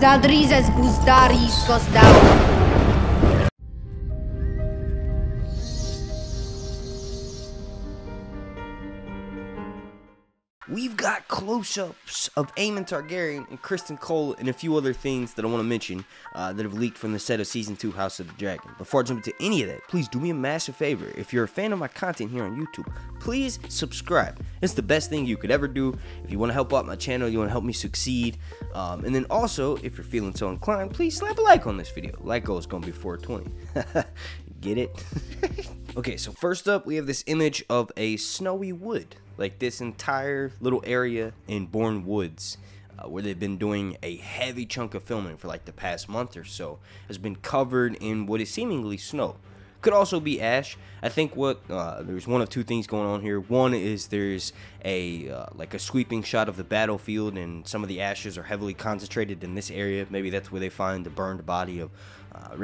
Zadrize z buzdarii i skozdał. We've got close-ups of Aemond Targaryen and Criston Cole and a few other things that I want to mention uh, that have leaked from the set of Season 2 House of the Dragon. Before I jump into any of that, please do me a massive favor. If you're a fan of my content here on YouTube, please subscribe. It's the best thing you could ever do. If you want to help out my channel, you want to help me succeed. Um, and then also, if you're feeling so inclined, please slap a like on this video. Like goal is going to be 420. Get it? okay, so first up, we have this image of a snowy wood. Like this entire little area in Bourne Woods, uh, where they've been doing a heavy chunk of filming for like the past month or so, has been covered in what is seemingly snow. Could also be ash. I think what uh, there's one of two things going on here. One is there's a uh, like a sweeping shot of the battlefield, and some of the ashes are heavily concentrated in this area. Maybe that's where they find the burned body of uh,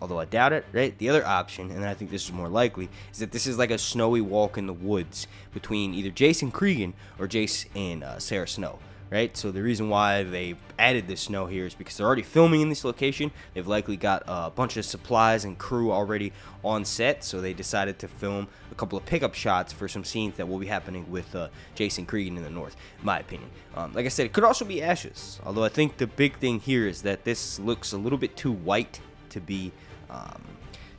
although I doubt it, right? The other option, and I think this is more likely, is that this is like a snowy walk in the woods between either Jace and Cregan or Jace and uh, Sara Snow, right? So the reason why they added this snow here is because they're already filming in this location. They've likely got a bunch of supplies and crew already on set, so they decided to film a couple of pickup shots for some scenes that will be happening with uh, Jace and Cregan in the north, in my opinion. Um, like I said, it could also be ashes, although I think the big thing here is that this looks a little bit too white to be, um,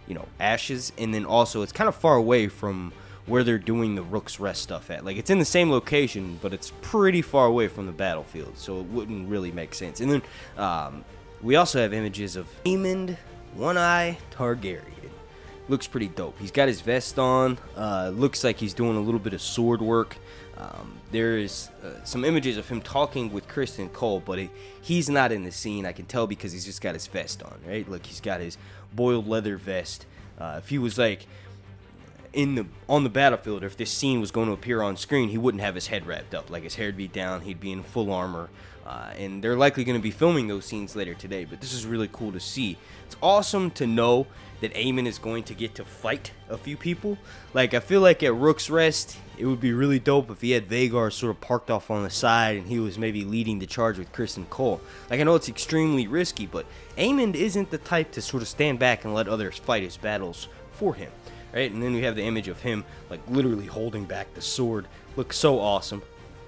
you know, ashes, and then also it's kind of far away from where they're doing the Rook's Rest stuff at. Like it's in the same location, but it's pretty far away from the battlefield, so it wouldn't really make sense. And then um, we also have images of Aemond One Eye Targaryen. Looks pretty dope. He's got his vest on. Uh, looks like he's doing a little bit of sword work. Um, there's uh, some images of him talking with Criston Cole, but he, he's not in the scene. I can tell because he's just got his vest on, right? Look, he's got his boiled leather vest. Uh, if he was like in the on the battlefield, if this scene was going to appear on screen, he wouldn't have his head wrapped up. Like his hair'd be down, he'd be in full armor. Uh, and they're likely going to be filming those scenes later today. But this is really cool to see. It's awesome to know that Aemond is going to get to fight a few people. Like I feel like at Rook's Rest, it would be really dope if he had Vhagar sort of parked off on the side and he was maybe leading the charge with Criston Cole. Like I know it's extremely risky, but Aemond isn't the type to sort of stand back and let others fight his battles for him right? And then we have the image of him like literally holding back the sword. Looks so awesome.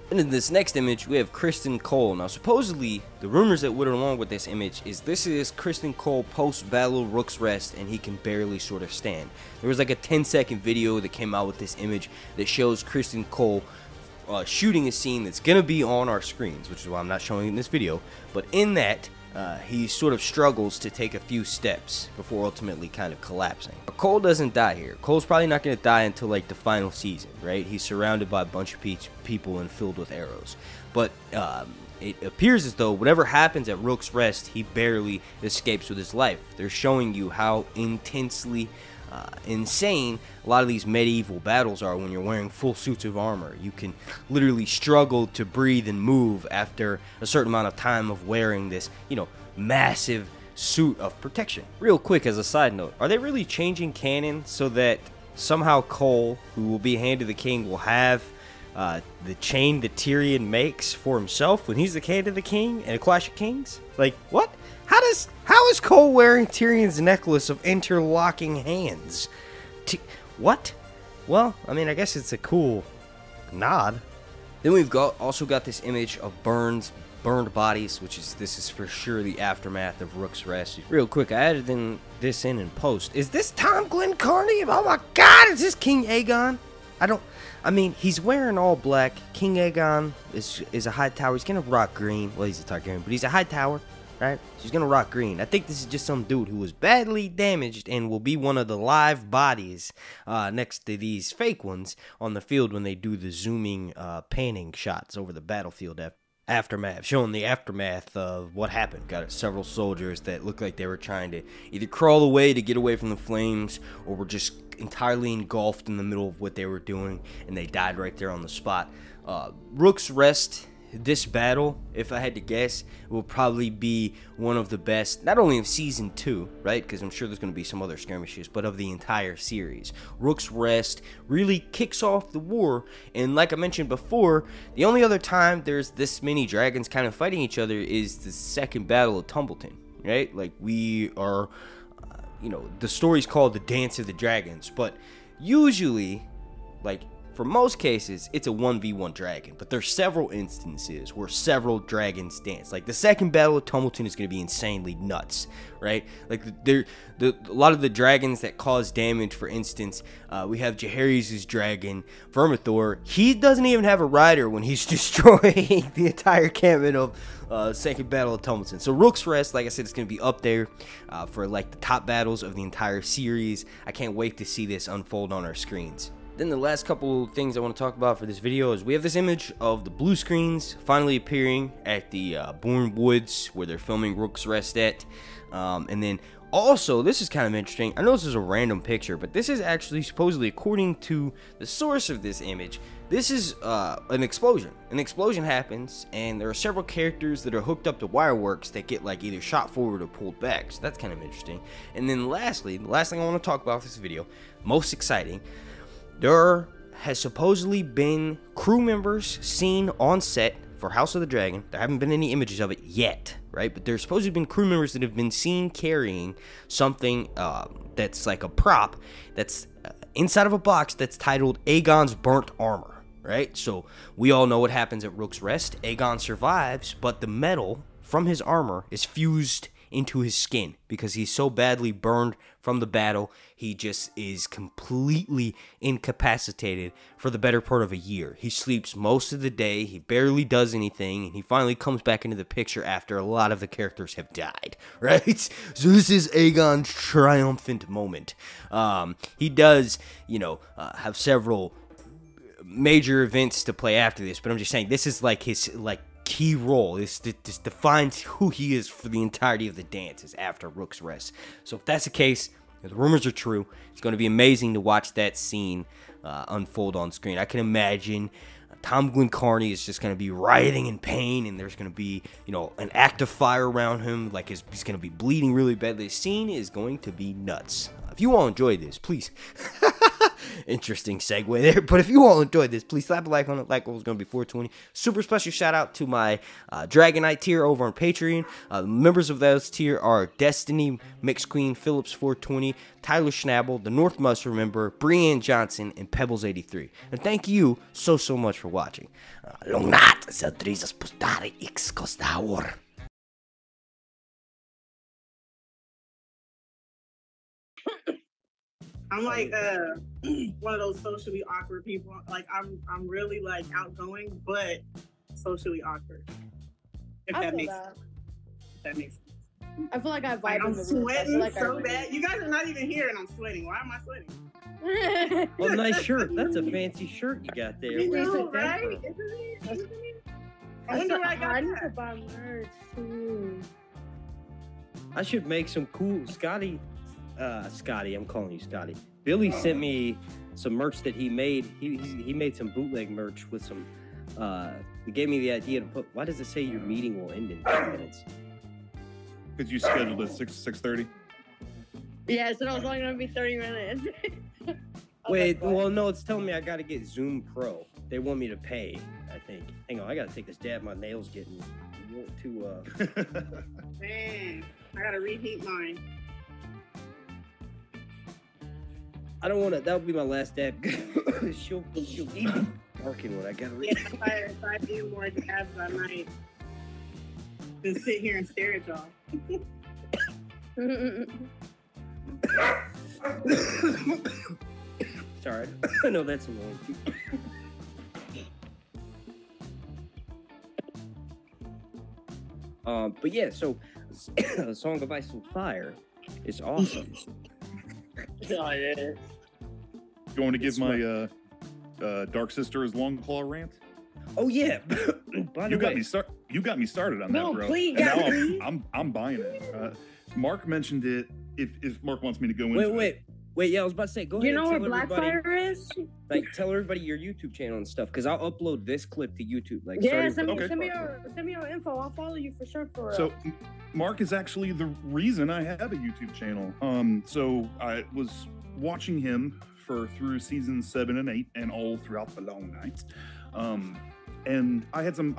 And in this next image, we have Criston Cole. Now, supposedly, the rumors that went along with this image is this is Criston Cole post-battle Rook's Rest, and he can barely sort of stand. There was like a 10-second video that came out with this image that shows Criston Cole uh, shooting a scene that's going to be on our screens, which is why I'm not showing in this video. But in that, uh, he sort of struggles to take a few steps before ultimately kind of collapsing. But Cole doesn't die here. Cole's probably not going to die until like the final season, right? He's surrounded by a bunch of pe people and filled with arrows. But um, it appears as though whatever happens at Rook's Rest, he barely escapes with his life. They're showing you how intensely uh, insane a lot of these medieval battles are when you're wearing full suits of armor. You can literally struggle to breathe and move after a certain amount of time of wearing this, you know, massive suit of protection. Real quick as a side note, are they really changing canon so that somehow Cole, who will be Hand of the King, will have uh, the chain that Tyrion makes for himself when he's the Hand of the King in a Clash of Kings? Like, what? How does how is Cole wearing Tyrion's necklace of interlocking hands? T what? Well, I mean, I guess it's a cool nod. Then we've got also got this image of Burns burned bodies, which is this is for sure the aftermath of Rook's Rest. Real quick, I added in this in in post. Is this Tom Glynn-Carney? Oh my God, is this King Aegon? I don't. I mean, he's wearing all black. King Aegon is is a Hightower. He's gonna rock green. Well, he's a Targaryen, but he's a Hightower right? She's gonna rock green. I think this is just some dude who was badly damaged and will be one of the live bodies uh, next to these fake ones on the field when they do the zooming, uh, panning shots over the battlefield aftermath, showing the aftermath of what happened. Got several soldiers that looked like they were trying to either crawl away to get away from the flames or were just entirely engulfed in the middle of what they were doing and they died right there on the spot. Uh, Rook's Rest this battle, if I had to guess, will probably be one of the best, not only of season two, right? Because I'm sure there's going to be some other skirmishes, but of the entire series. Rook's Rest really kicks off the war, and like I mentioned before, the only other time there's this many dragons kind of fighting each other is the second battle of Tumbleton, right? Like we are, uh, you know, the story's called the Dance of the Dragons, but usually, like for most cases, it's a 1v1 dragon, but there's several instances where several dragons dance. Like the second battle of Tumbleton is going to be insanely nuts, right? Like there, the a lot of the dragons that cause damage. For instance, uh, we have Jaehaerys' dragon, Vermithor. He doesn't even have a rider when he's destroying the entire campment of uh, second battle of Tumbleton. So Rook's Rest, like I said, is going to be up there uh, for like the top battles of the entire series. I can't wait to see this unfold on our screens. Then the last couple things I want to talk about for this video is we have this image of the blue screens finally appearing at the uh, Bourne Woods where they're filming Rook's Rest at. Um, and then also, this is kind of interesting. I know this is a random picture, but this is actually supposedly, according to the source of this image, this is uh, an explosion. An explosion happens, and there are several characters that are hooked up to wireworks that get like either shot forward or pulled back. So that's kind of interesting. And then lastly, the last thing I want to talk about this video, most exciting, there has supposedly been crew members seen on set for House of the Dragon. There haven't been any images of it yet, right? But there's supposedly been crew members that have been seen carrying something uh, that's like a prop that's uh, inside of a box that's titled Aegon's Burnt Armor, right? So we all know what happens at Rook's Rest. Aegon survives, but the metal from his armor is fused into his skin because he's so badly burned from the battle. He just is completely incapacitated for the better part of a year. He sleeps most of the day, he barely does anything, and he finally comes back into the picture after a lot of the characters have died, right? So this is Aegon's triumphant moment. Um, he does, you know, uh, have several major events to play after this, but I'm just saying this is like his like key role. This, this defines who he is for the entirety of the dance is after Rook's Rest. So if that's the case, the rumors are true. It's going to be amazing to watch that scene uh, unfold on screen. I can imagine Tom Glynn-Carney is just going to be writhing in pain, and there's going to be, you know, an active fire around him, like his, he's going to be bleeding really badly. The scene is going to be nuts. If you all enjoyed this, please Interesting segue there. But if you all enjoyed this, please slap a like on it. Like was going to be 420. Super special shout out to my uh, Dragon Knight tier over on Patreon. Uh, members of those tier are Destiny, Mixed Queen, Phillips 420, Tyler Schnabel, the North Must Remember, Breanne Johnson, and Pebbles83. And thank you so, so much for watching. Uh, I'm like uh one of those socially awkward people. Like I'm I'm really like outgoing, but socially awkward. If I that feel makes that. if that makes sense. I feel like I vibe Like, I'm in room. I sweating like so bad. You guys are not even here, and I'm sweating. Why am I sweating? Well, nice shirt. That's a fancy shirt you got there. You know, right? Isn't it? Isn't it? I I, wonder where I got I need to buy merch too. I should make some cool Scotty. Uh, Scotty, I'm calling you Scotty. Billy sent me some merch that he made. He he, he made some bootleg merch with some. Uh, he gave me the idea to put. Why does it say your meeting will end in ten minutes? Because you scheduled it six six thirty. Yeah, so it was only gonna be 30 minutes. Wait, like, well, no, it's telling me I got to get Zoom Pro. They want me to pay. I think. Hang on, I got to take this dab. My nails getting too. Uh, Man, I gotta reheat mine. I don't want to. That would be my last dab. she'll she'll eat me. Barking when I got to Yeah, if I, if I do more dabs, I might just sit here and stare at y'all. Sorry, I know that's annoying. um, but yeah, so the song of Ice and Fire is awesome. Oh, yeah. Want to give my uh, uh, Dark Sister his Longclaw rant? oh yeah, by the You got way, me start. You got me started on No, that, bro. please, and now please. I'm, I'm I'm buying it. Uh, Mark mentioned it. If if Mark wants me to go into wait, it. wait. Wait, yeah, I was about to say, go Do ahead you know where and tell everybody, Blackfyre is? like, tell everybody your YouTube channel and stuff, because I'll upload this clip to YouTube. Like, Yeah, send me, Okay. send me your send me your info. I'll follow you for sure. For So, M- Mark is actually the reason I have a YouTube channel. Um, so I was watching him for through season seven and eight, and all throughout the long nights. Um, and I had some